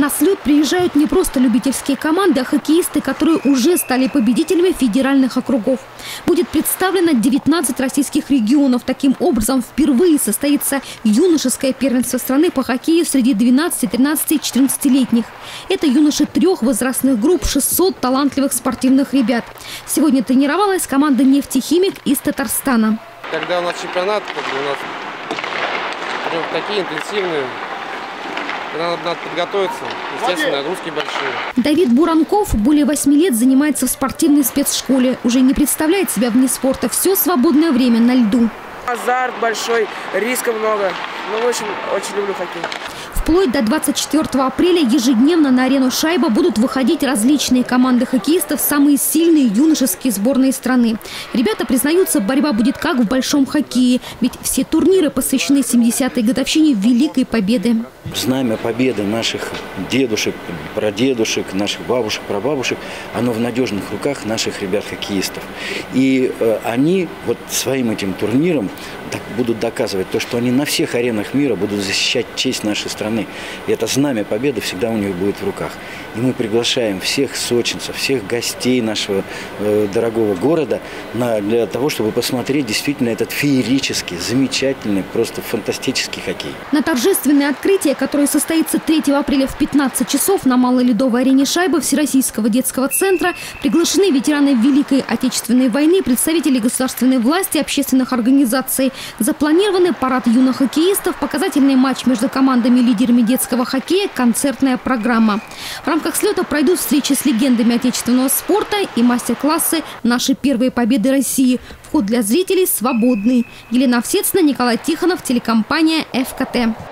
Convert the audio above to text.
На слет приезжают не просто любительские команды, а хоккеисты, которые уже стали победителями федеральных округов. Будет представлено 19 российских регионов. Таким образом, впервые состоится юношеское первенство страны по хоккею среди 12, 13 и 14-летних. Это юноши трех возрастных групп, 600 талантливых спортивных ребят. Сегодня тренировалась команда «Нефтехимик» из Татарстана. Когда у нас чемпионат, у нас такие интенсивные, надо, надо подготовиться, естественно, нагрузки большие. Давид Буранков более восьми лет занимается в спортивной спецшколе. Уже не представляет себя вне спорта. Все свободное время на льду. Азарт большой, риска много. Ну, в общем, очень люблю хоккей. Вплоть до 24 апреля ежедневно на арену «Шайба» будут выходить различные команды хоккеистов, самые сильные юношеские сборные страны. Ребята признаются, борьба будет как в большом хоккее, ведь все турниры посвящены 70-й годовщине Великой Победы. Знамя победы наших дедушек, прадедушек, наших бабушек, прабабушек, оно в надежных руках наших ребят-хоккеистов. И э, они вот своим этим турниром будут доказывать то, что они на всех аренах мира будут защищать честь нашей страны. И это знамя победы всегда у них будет в руках. И мы приглашаем всех сочинцев, всех гостей нашего э, дорогого города на, для того, чтобы посмотреть действительно этот феерический, замечательный, просто фантастический хоккей. На торжественное открытие, которое состоится 3 апреля в 15 часов на Малой ледовой арене «Шайбы» Всероссийского детского центра, приглашены ветераны Великой Отечественной войны, представители государственной власти, общественных организаций. Запланированы парад юных хоккеистов, показательный матч между командами-лидерами детского хоккея, концертная программа. В рамках слета пройдут встречи с легендами отечественного спорта и мастер-классы «Наши первые победы России». Вход для зрителей свободный. Елена Овсецина, Николай Тихонов, телекомпания «ФКТ».